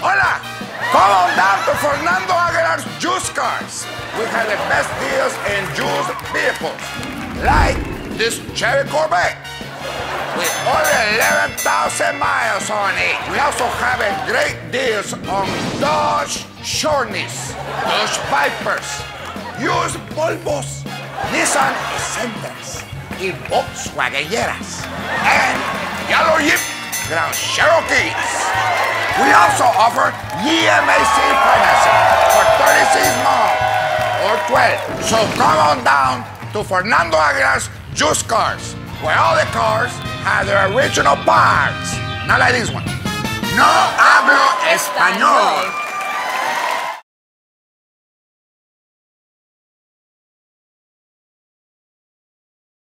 Hola! Come on down to Fernando Aguilar's Jused Cars. We have the best deals in used vehicles, like this Chevy Corvette with only 11,000 miles on it. We also have a great deals on Dodge Shorties, Dodge Vipers, used Volvos, Nissan Excentras, y Volkswageneras, Grand Cherokees. We also offer GMAC financing for 36 months or 12. So come on down to Fernando Aguilar's Used Cars, where all the cars have their original parts. Not like this one. No hablo español.